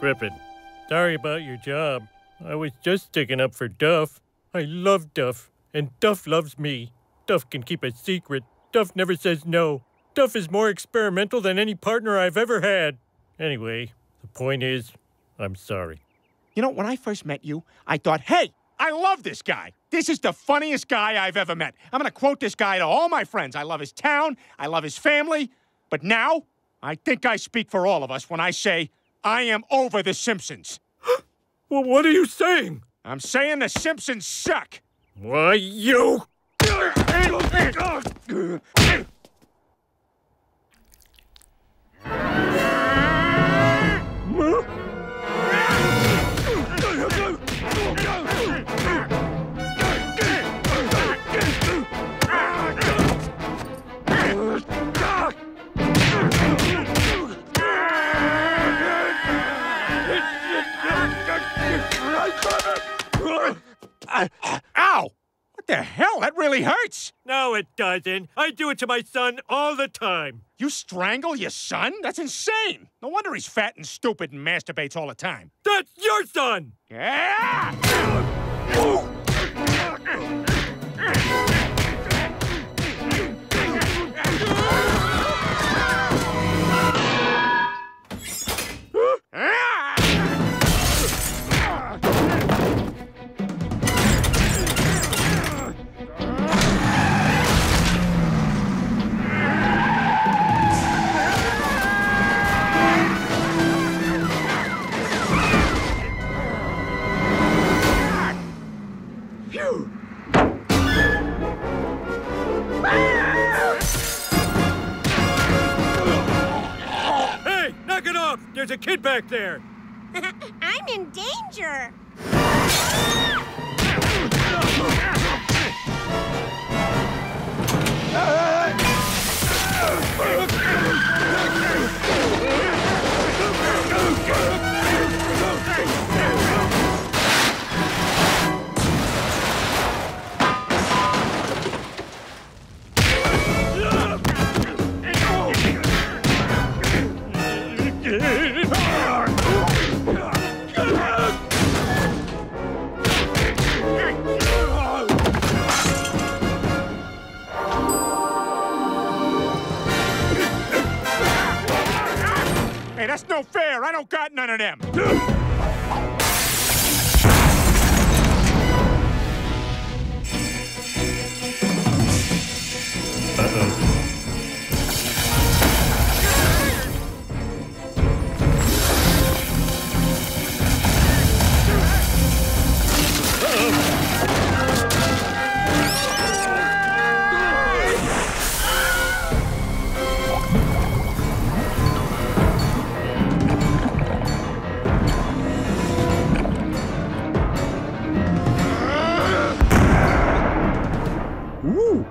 Griffin, sorry about your job. I was just sticking up for Duff. I love Duff, and Duff loves me. Duff can keep a secret. Duff never says no. Duff is more experimental than any partner I've ever had. Anyway, the point is, I'm sorry. You know, when I first met you, I thought, hey, I love this guy. This is the funniest guy I've ever met. I'm going to quote this guy to all my friends. I love his town, I love his family. But now, I think I speak for all of us when I say, I am over The Simpsons. Well, what are you saying? I'm saying The Simpsons suck. Why, you. Ow! What the hell? That really hurts. No, it doesn't. I do it to my son all the time. You strangle your son? That's insane. No wonder he's fat and stupid and masturbates all the time. That's your son! Yeah! There's a kid back there! I'm in danger. That's no fair. I don't got none of them. Ooh.